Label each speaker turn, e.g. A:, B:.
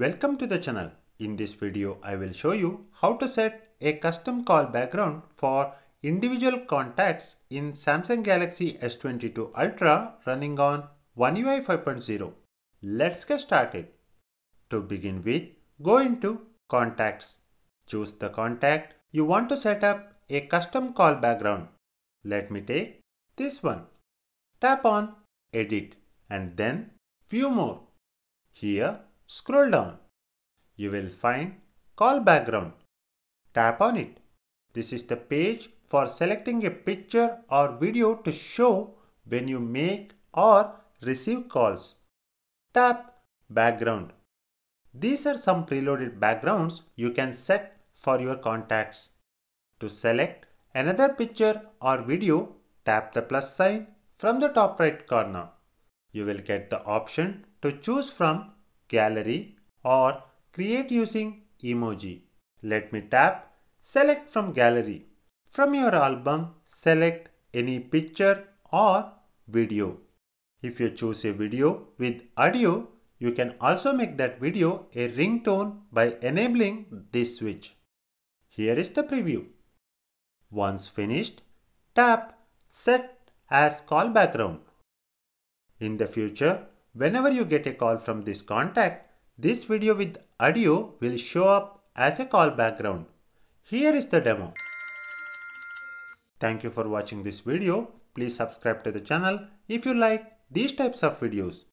A: Welcome to the channel. In this video, I will show you how to set a custom call background for individual contacts in Samsung Galaxy S22 Ultra running on One UI 5.0. Let's get started. To begin with, go into Contacts. Choose the contact you want to set up a custom call background. Let me take this one. Tap on Edit and then View More. Here, scroll down. You will find Call Background. Tap on it. This is the page for selecting a picture or video to show when you make or receive calls. Tap Background. These are some preloaded backgrounds you can set for your contacts. To select another picture or video, tap the plus sign from the top right corner. You will get the option to choose from gallery or create using emoji. Let me tap select from gallery. From your album, select any picture or video. If you choose a video with audio, you can also make that video a ringtone by enabling this switch. Here is the preview. Once finished, tap Set as Call Background. In the future, whenever you get a call from this contact, this video with audio will show up as a call background. Here is the demo. Thank you for watching this video. Please subscribe to the channel if you like these types of videos.